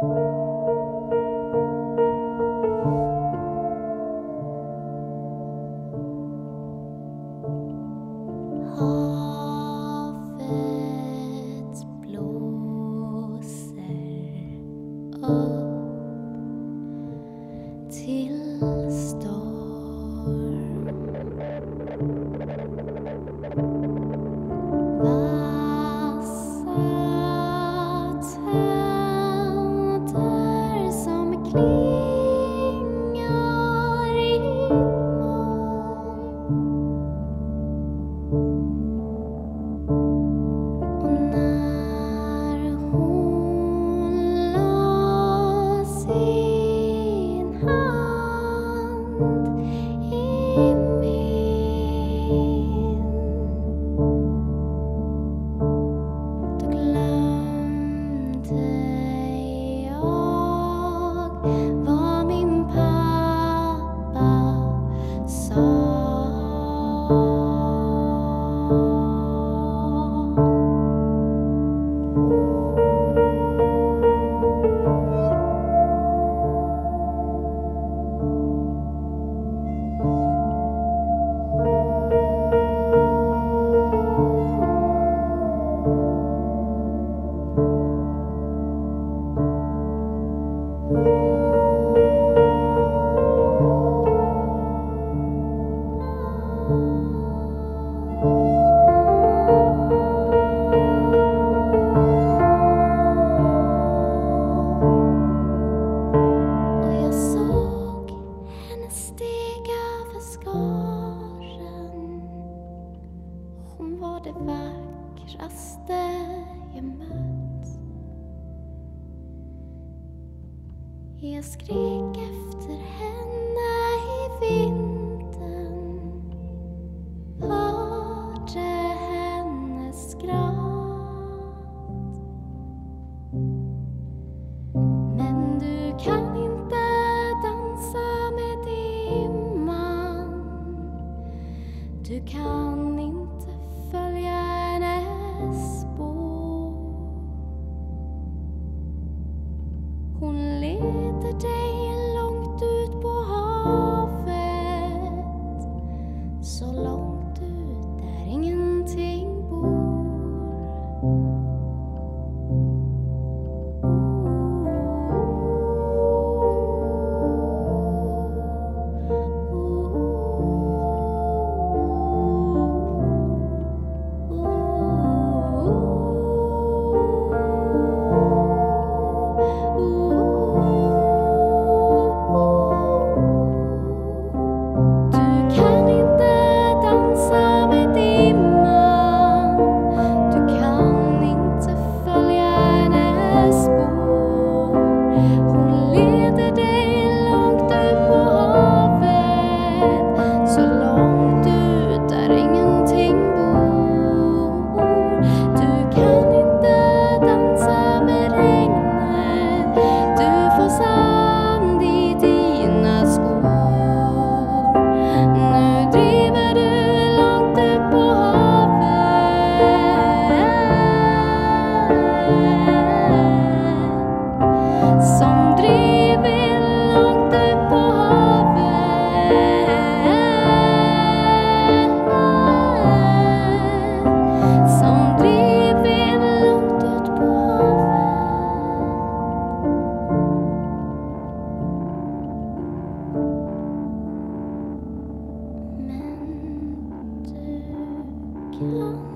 Havet 想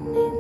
你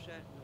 Rönnskär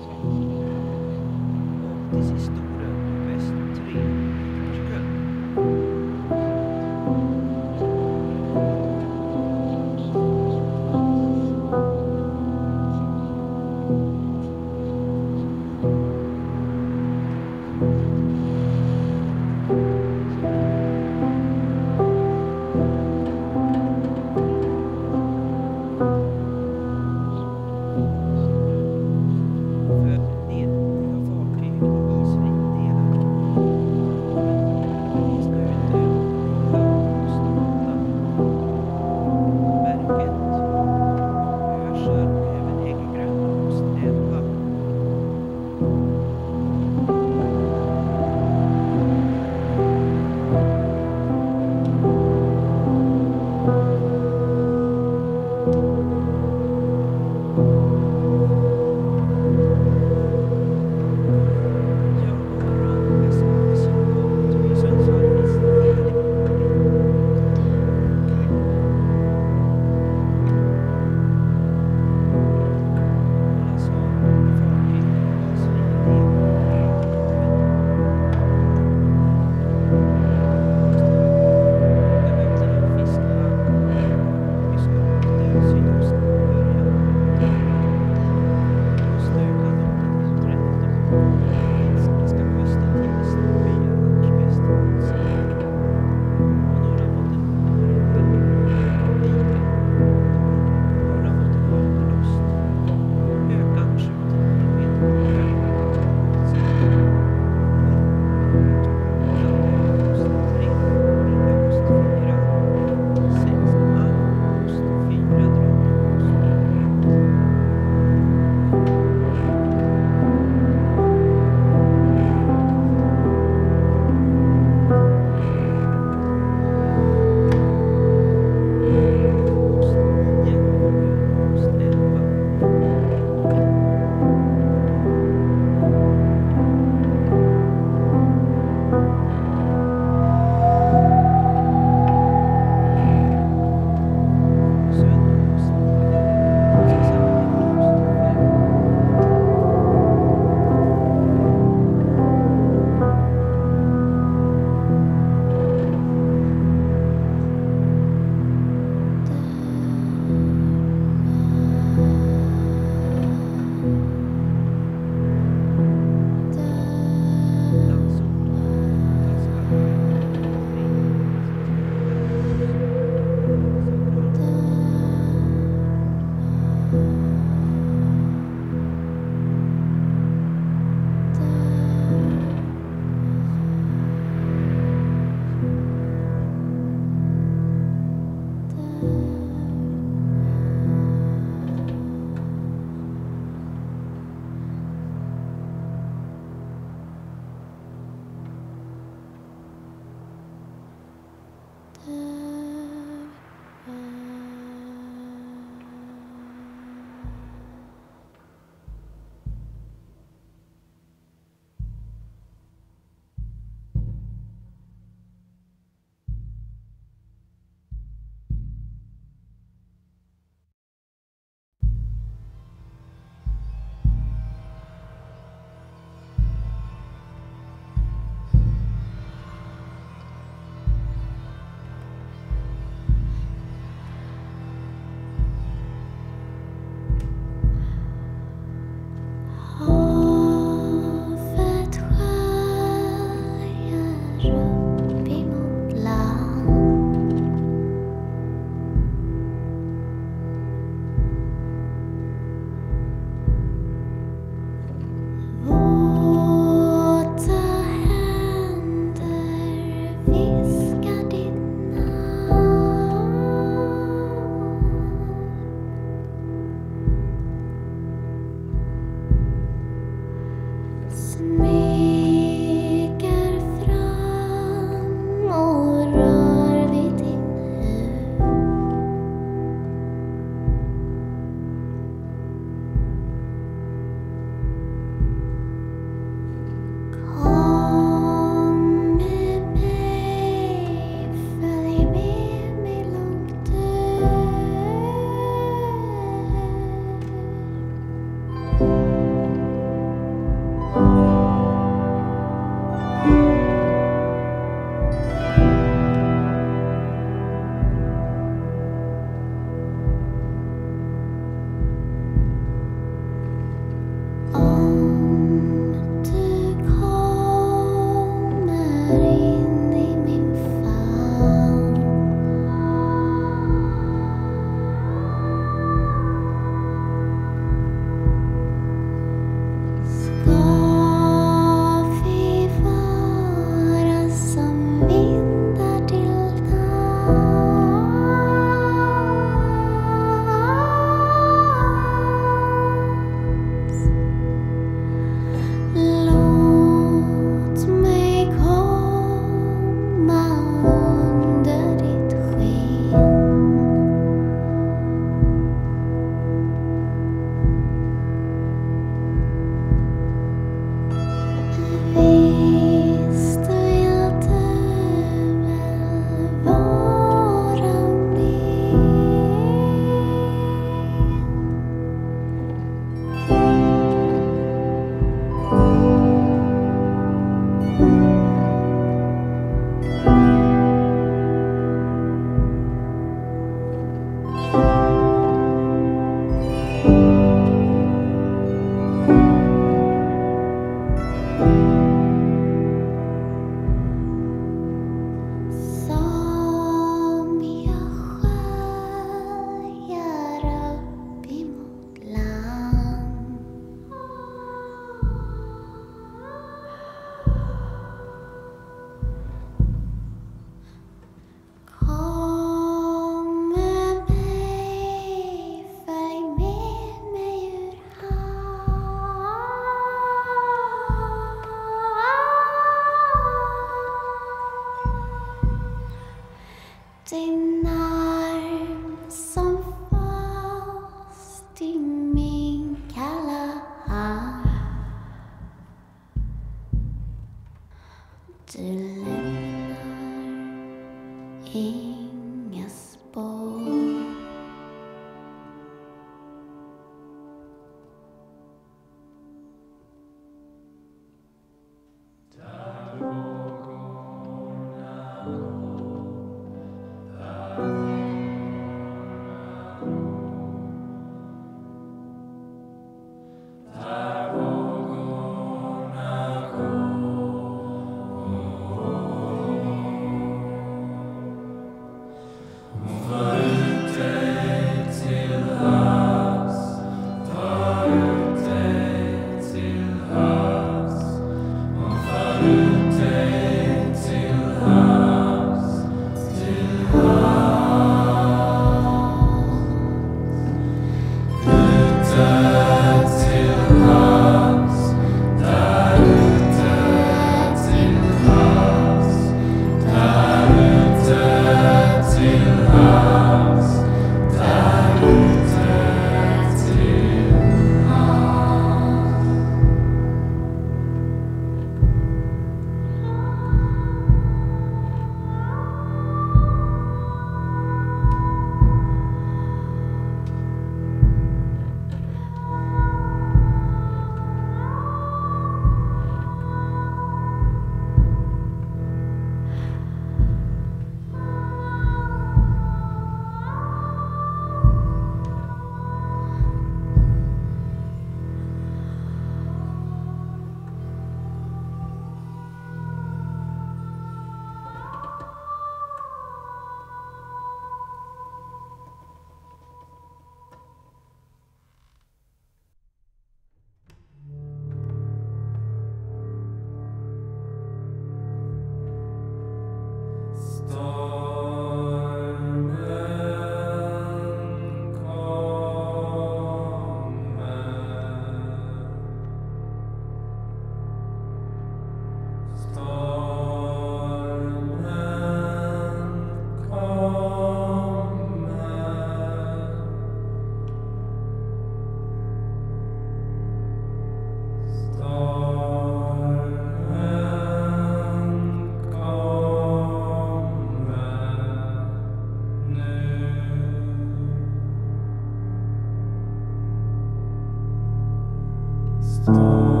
nu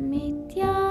मिथ्या